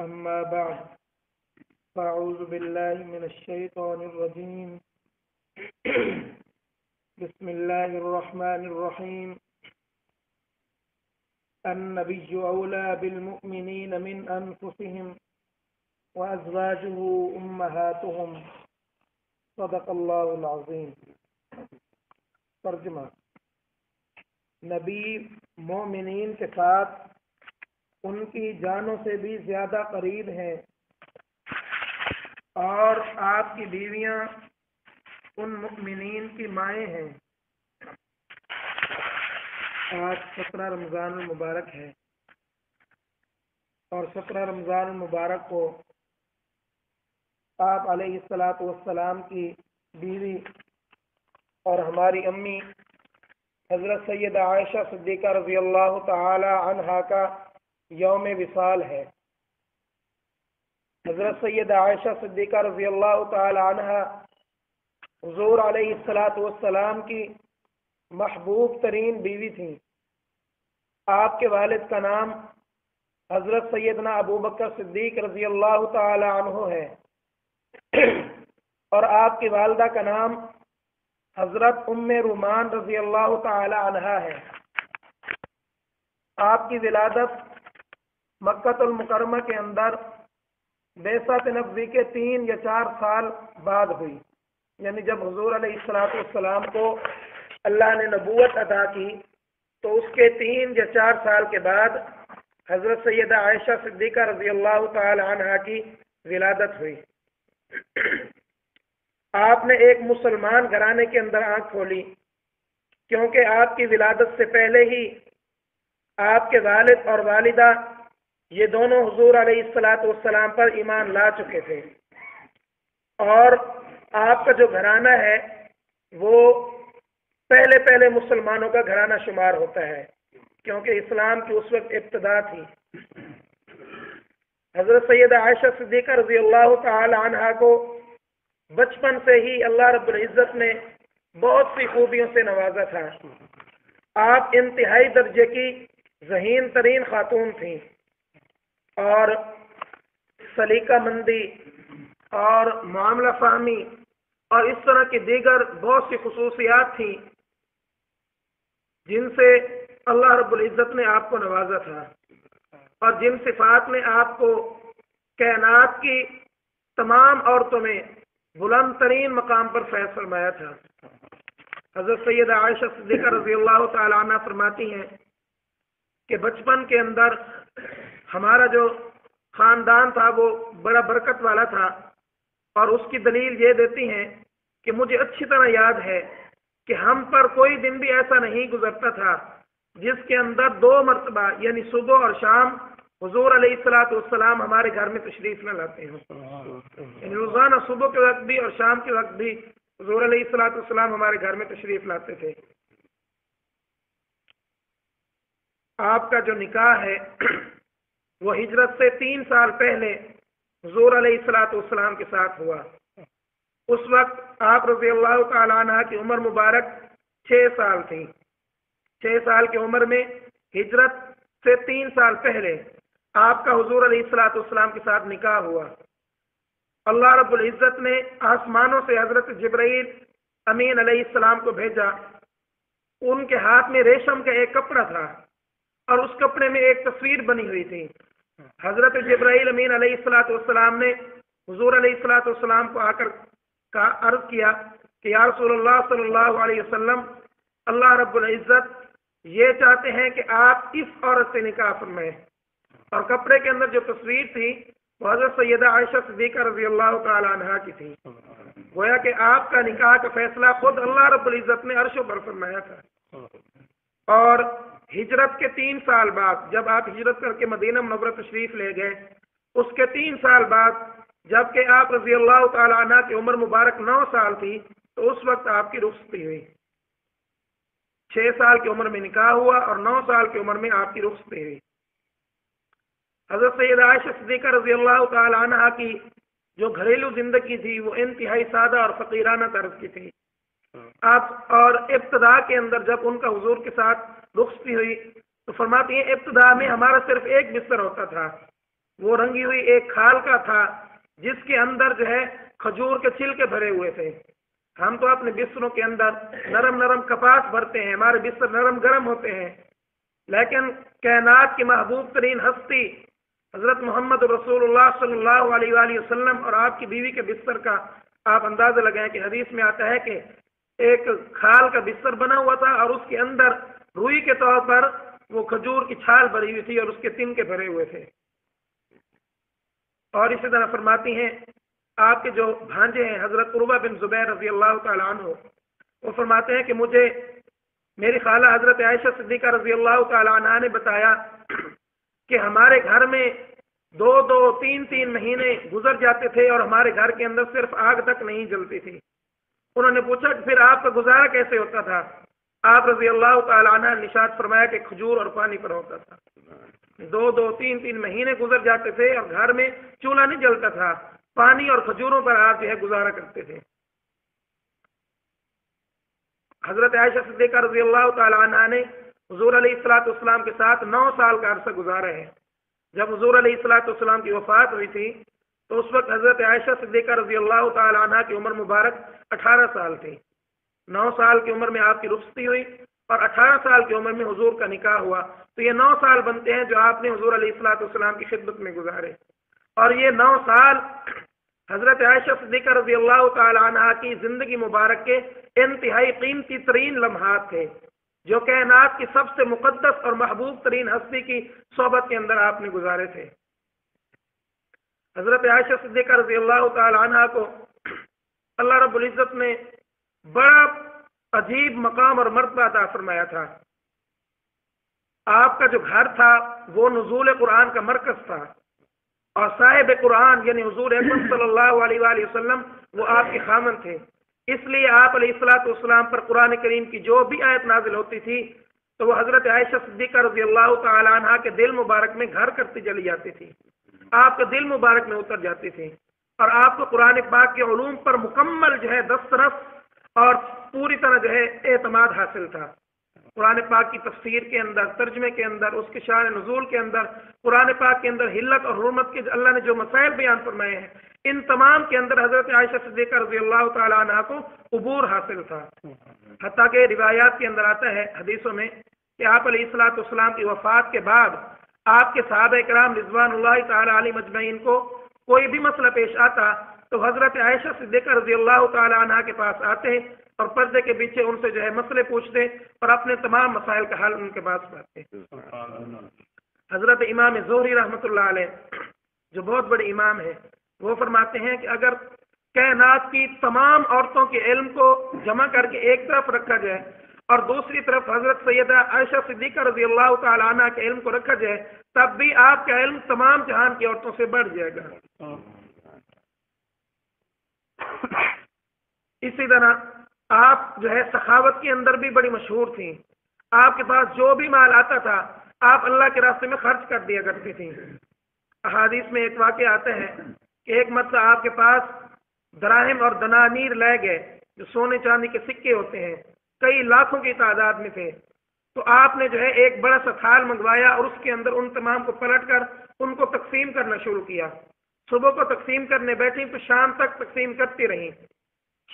أما بعد فأعوذ بالله من الشيطان الرجيم. بسم الله الرحمن الرحيم. النبي أولى بالمؤمنين من أنفسهم وأزواجه أمهاتهم. صدق الله العظيم. ترجمہ نبی مومنین کے ساتھ ان کی جانوں سے بھی زیادہ قریب ہیں۔ اور آپ کی بیویاں ان مؤمنین کی مائیں ہیں۔ آج سترہ رمضان المبارک ہے۔ اور سترہ رمضان المبارک کو آپ علیہ السلاۃ والسلام کی بیوی اور ہماری امی حضرت سید عائشہ صدیقہ رضی اللہ تعالی عنہا کا یوم وصال ہے۔ حضرت سید عائشہ صدیقہ رضی اللہ تعالی عنہ حضور علیہ السلاۃ والسلام کی محبوب ترین بیوی تھیں۔ آپ کے والد کا نام حضرت سیدنا ابو بکر صدیق رضی اللہ تعالی عنہ ہے۔ اور آپ کی والدہ کا نام حضرت ام رومان رضی اللہ تعالی عنہ ہے۔ آپ کی ولادت مکت المکرمہ کے اندر بیسات نبوی کے تین یا چار سال بعد ہوئی۔ یعنی جب حضور علیہ السلاۃ والسلام کو اللہ نے نبوت ادا کی، تو اس کے تین یا چار سال کے بعد حضرت سیدہ عائشہ صدیقہ رضی اللہ تعالی عنہ کی ولادت ہوئی۔ آپ نے ایک مسلمان گھرانے کے اندر آنکھ کھولی، کیونکہ آپ کی ولادت سے پہلے ہی آپ کے والد اور والدہ یہ دونوں حضور علیہ السلاۃ والسلام پر ایمان لا چکے تھے۔ اور آپ کا جو گھرانہ ہے، وہ پہلے پہلے مسلمانوں کا گھرانہ شمار ہوتا ہے، کیونکہ اسلام کی اس وقت ابتدا تھی۔ حضرت سید عائشہ صدیقہ رضی اللہ تعالی عنہ کو بچپن سے ہی اللہ رب العزت نے بہت سی خوبیوں سے نوازا تھا۔ آپ انتہائی درجے کی ذہین ترین خاتون تھیں۔ اور سلیقہ مندی اور معاملہ فہمی اور اس طرح کی دیگر بہت سی خصوصیات تھیں جن سے اللہ رب العزت نے آپ کو نوازا تھا اور جن صفات نے آپ کو کائنات کی تمام عورتوں میں بلند ترین مقام پر فیصل فرمایا تھا۔ حضرت سید عائشہ صدیقہ رضی اللہ تعالیٰ عنہ فرماتی ہیں کہ بچپن کے اندر ہمارا جو خاندان تھا وہ بڑا برکت والا تھا اور اس کی دلیل یہ دیتی ہیں کہ مجھے اچھی طرح یاد ہے کہ ہم پر کوئی دن بھی ایسا نہیں گزرتا تھا جس کے اندر دو مرتبہ یعنی صبح اور شام حضور علیہ السلاۃ والسلام ہمارے گھر میں تشریف نہ لاتے ہیں۔ یعنی روزانہ صبح کے وقت بھی اور شام کے وقت بھی حضور علیہ السلاۃ والسلام ہمارے گھر میں تشریف لاتے تھے۔ آپ کا جو نکاح ہے وہ ہجرت سے تین سال پہلے حضور علیہ السلاۃ والسلام کے ساتھ ہوا۔ اس وقت آپ رضی اللہ تعالیٰ عنہ کی عمر مبارک چھ سال تھی۔ چھ سال کی عمر میں ہجرت سے تین سال پہلے آپ کا حضور علیہ السلاۃ والسلام کے ساتھ نکاح ہوا۔ اللہ رب العزت نے آسمانوں سے حضرت جبرائیل امین علیہ السلام کو بھیجا۔ ان کے ہاتھ میں ریشم کا ایک کپڑا تھا اور اس کپڑے میں ایک تصویر بنی ہوئی تھی۔ حضرت جبرائیل امین علیہ السلاۃ والسلام نے حضور علیہ السلاۃ والسلام کو آ کر کا عرض کیا کہ یا رسول اللہ صلی اللہ علیہ وسلم، اللہ رب العزت، یہ چاہتے ہیں کہ آپ اس عورت سے نکاح فرمائیں۔ اور کپڑے کے اندر جو تصویر تھی، وہ حضرت سیدہ عائشہ صدیقہ رضی اللہ تعالی عنہ کی تھی۔ گویا کہ آپ کا نکاح کا فیصلہ خود اللہ رب العزت نے عرش پر فرمایا تھا۔ اور ہجرت کے تین سال بعد جب آپ ہجرت کر کے مدینہ منورہ تشریف لے گئے، اس کے تین سال بعد جبکہ آپ رضی اللہ تعالی عنہ کی عمر مبارک نو سال تھی، تو اس وقت آپ کی رخصتی ہوئی۔ چھ سال کی عمر میں نکاح ہوا اور نو سال کی عمر میں آپ کی رخصتی ہوئی۔ حضرت سید عائشہ صدیقہ رضی اللہ تعالی عنہ کی جو گھریلو زندگی تھی، وہ انتہائی سادہ اور فقیرانہ طرز کی تھی۔ آپ اور ابتدا کے اندر جب ان کا حضور کے ساتھ رخصتی ہوئی۔ تو فرماتی ہیں، ابتدا میں ہمارا صرف ایک بستر ہوتا تھا۔ وہ رنگی ہوئی ایک کھال کا تھا، جس کے اندر جو ہے کھجور کے چھلکے بھرے ہوئے تھے۔ ہم تو اپنے بستروں کے اندر نرم نرم کپاس بھرتے ہیں۔ ہمارے بستر نرم گرم ہوتے ہیں۔ لیکن کائنات کی محبوب ترین ہستی حضرت محمد رسول اللہ صلی اللہ علیہ وآلہ وسلم اور آپ کی بیوی کے بستر کا آپ اندازہ لگائیں کہ حدیث میں آتا ہے کہ ایک کھال کا بستر بنا ہوا تھا اور اس کے اندر روئی کے طور پر وہ کھجور کی چھال بھری ہوئی تھی اور اس کے تن کے بھرے ہوئے تھے۔ اور اسی طرح فرماتی ہیں، آپ کے جو بھانجے ہیں، حضرت عربہ بن زبیر رضی اللہ تعالیٰ عنہ، وہ فرماتے ہیں کہ مجھے میری خالہ حضرت عائشہ صدیقہ رضی اللہ تعالیٰ عنہ نے بتایا کہ ہمارے گھر میں دو دو تین تین مہینے گزر جاتے تھے اور ہمارے گھر کے اندر صرف آگ تک نہیں جلتی تھی۔ انہوں نے پوچھا کہ پھر آپ کا گزارا کیسے ہوتا تھا؟ آپ رضی اللہ تعالیٰ عنہ نشاد فرمایا کہ کھجور اور پانی پر ہوتا تھا۔ دو دو تین تین مہینے گزر جاتے تھے اور گھر میں چولہا نہیں جلتا تھا۔ پانی اور کھجوروں پر آپ جو ہے گزارا کرتے تھے۔ حضرت عائشہ صدیقہ رضی اللہ تعالی عنہ نے حضور علیہ السلاۃ والسلام کے ساتھ نو سال کا عرصہ گزارا ہے۔ جب حضور علیہ السلاۃ والسلام کی وفات ہوئی تھی، تو اس وقت حضرت عائشہ صدیقہ رضی اللہ تعالی عنہ کی عمر مبارک اٹھارہ سال تھی۔ نو سال کی عمر میں آپ کی رخصتی ہوئی اور اٹھارہ سال کی عمر میں حضور کا نکاح ہوا۔ تو یہ نو سال بنتے ہیں جو آپ نے حضور علیہ السلاۃ والسلام کی خدمت میں گزارے۔ اور یہ نو سال حضرت عائشہ صدیقہ رضی اللہ تعالی عنہ کی زندگی مبارک کے انتہائی قیمتی ترین لمحات تھے، جو کائنات کی سب سے مقدس اور محبوب ترین ہستی کی صحبت کے اندر آپ نے گزارے تھے۔ حضرت عائشہ صدیقہ رضی اللہ تعالی عنہ کو اللہ رب العزت نے بڑا عجیب مقام اور مرتبہ عطا فرمایا تھا۔ آپ کا جو گھر تھا، وہ نزول قرآن کا مرکز تھا۔ اور صاحب قرآن یعنی حضور احمد صلی اللہ علیہ وآلہ وسلم، وہ آپ کے خامن تھے۔ اس لیے آپ علیہ السلاۃ والسلام پر قرآن کریم کی جو بھی آیت نازل ہوتی تھی، تو وہ حضرت عائشہ صدیقہ رضی اللہ تعالی عنہ کے دل مبارک میں گھر کرتی چلی جاتی تھی۔ آپ کے دل مبارک میں اتر جاتی تھی۔ اور آپ کو قرآن پاک کے علوم پر مکمل جو ہے دسترس اور پوری طرح جو ہے اعتماد حاصل تھا۔ قرآن پاک کی تفسیر کے اندر، ترجمے کے اندر، اس کے شان نزول کے اندر، قرآن پاک کے اندر ہلت اور حرمت کے اللہ نے جو مسائل بیان فرمائے ہیں، ان تمام کے اندر حضرت عائشہ صدیقہ رضی اللہ تعالیٰ عنہ کو عبور حاصل تھا۔ حتیٰ کہ روایات کے اندر آتا ہے حدیثوں میں کہ آپ علیہ السلاۃ والسلام کی وفات کے بعد آپ کے صحابہ کرام رضوان اللہ تعالیٰ علی مجمعین کو کوئی بھی مسئلہ پیش آتا تو حضرت عائشہ صدیقہ رضی اللہ تعالیٰ عنہ کے پاس آتے ہیں اور پردے کے پیچھے ان سے جو ہے مسئلے پوچھتے اور اپنے تمام مسائل کا حل ان کے پاس پاتے حضرت امام زہری رحمۃ اللہ علیہ، جو بہت بڑے امام ہیں، وہ فرماتے ہیں کہ اگر کائنات کی تمام عورتوں کے علم کو جمع کر کے ایک طرف رکھا جائے اور دوسری طرف حضرت سیدہ عائشہ صدیقہ رضی اللہ تعالی عنہ کے علم کو رکھا جائے، تب بھی آپ کا علم تمام جہان کی عورتوں سے بڑھ جائے گا۔ اسی طرح آپ جو ہے سخاوت کے اندر بھی بڑی مشہور تھیں۔ آپ کے پاس جو بھی مال آتا تھا، آپ اللہ کے راستے میں خرچ کر دیا کرتی تھیں۔ احادیث میں ایک واقعہ آتا ہے کہ ایک مرتبہ آپ کے پاس دراہم اور دنانیر لے گئے، جو سونے چاندی کے سکے ہوتے ہیں، کئی لاکھوں کی تعداد میں تھے۔ تو آپ نے جو ہے ایک بڑا سا تھال منگوایا اور اس کے اندر ان تمام کو پلٹ کر ان کو تقسیم کرنا شروع کیا۔ صبح کو تقسیم کرنے بیٹھی تو شام تک تقسیم کرتی رہی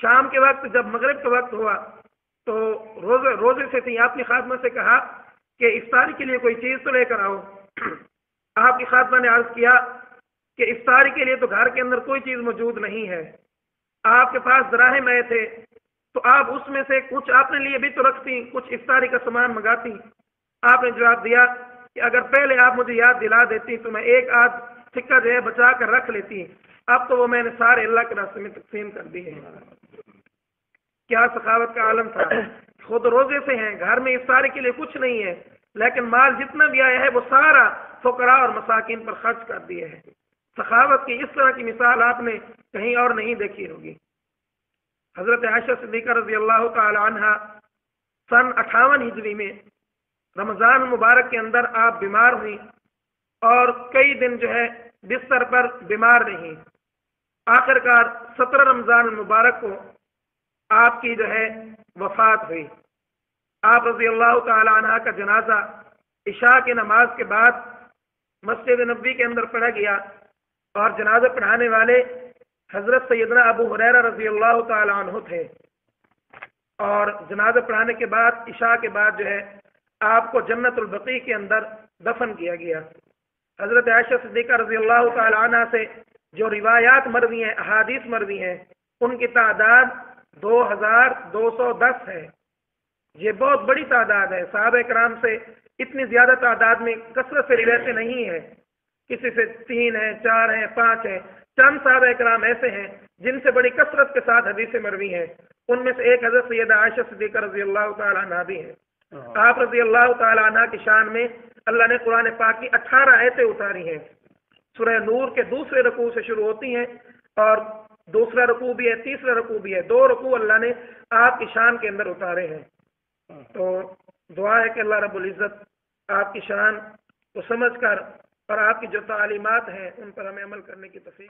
شام کے وقت، جب مغرب کا وقت ہوا، تو روزے روزے سے تھی، آپ کی خاتمہ سے کہا کہ افطاری کے لیے کوئی چیز تو لے کر آؤ۔ آپ کی خاتمہ نے عرض کیا کہ افطاری کے لیے تو گھر کے اندر کوئی چیز موجود نہیں ہے۔ آپ کے پاس دراہم آئے تھے، تو آپ اس میں سے کچھ اپنے لیے بھی تو رکھتی، کچھ افطاری کا سامان منگاتی۔ آپ نے جواب دیا کہ اگر پہلے آپ مجھے یاد دلا دیتی تو میں ایک آدھ سکہ جو ہے بچا کر رکھ لیتی۔ اب تو وہ میں نے سارے اللہ کے راستے میں تقسیم کر دی ہے۔ کیا سخاوت کا عالم تھا؟ خود روزے سے ہیں، گھر میں افطاری کے لیے کچھ نہیں ہے، لیکن مال جتنا بھی آیا ہے، وہ سارا فقراء اور مساکین پر خرچ کر دیے ہے۔ سخاوت کی اس طرح کی مثال آپ نے کہیں اور نہیں دیکھی ہوگی۔ حضرت عائشہ صدیقہ رضی اللہ تعالی عنہ سن اٹھاون ہجری میں رمضان مبارک کے اندر آپ بیمار ہوئی اور کئی دن جو ہے بستر پر بیمار رہی آخر کار سترہ رمضان مبارک کو آپ کی جو ہے وفات ہوئی۔ آپ رضی اللہ تعالی عنہ کا جنازہ عشاء کی نماز کے بعد مسجد نبی کے اندر پڑھا گیا اور جنازہ پڑھانے والے حضرت سیدنا ابو حریرہ رضی اللہ تعالی عنہ تھے۔ اور جنازہ پڑھانے کے بعد عشاء کے بعد جو ہے آپ کو جنت البقی کے اندر دفن کیا گیا۔ حضرت عائشہ صدیقہ رضی اللہ تعالی عنہ سے جو روایات مروی ہیں، احادیث مروی ہیں، ان کی تعداد دو ہزار دو سو دس ہے۔ یہ بہت بڑی تعداد ہے۔ صحابہ کرام سے اتنی زیادہ تعداد میں کثرت سے روایتیں نہیں ہیں۔ کسی سے تین ہیں چار ہیں پانچ ہیں۔ چند صحابہ کرام ایسے ہیں جن سے بڑی کثرت کے ساتھ حدیث مروی ہیں۔ ان میں سے ایک حضرت سید عائشہ صدیقہ رضی اللہ تعالیٰ عنہ بھی ہیں۔ آپ رضی اللہ تعالیٰ عنہ کی شان میں اللہ نے قرآن پاک کی اٹھارہ ایسے اتاری ہیں۔ سورہ نور کے دوسرے رقو سے شروع ہوتی ہیں اور دوسرا رقو بھی ہے، تیسرا رکوع بھی ہے۔ دو رقو اللہ نے آپ کی شان کے اندر اتارے ہیں۔ تو دعا ہے کہ اللہ رب العزت آپ کی شان کو سمجھ کر اور آپ کی جو تعلیمات ہیں، ان پر ہمیں عمل کرنے کی تفریح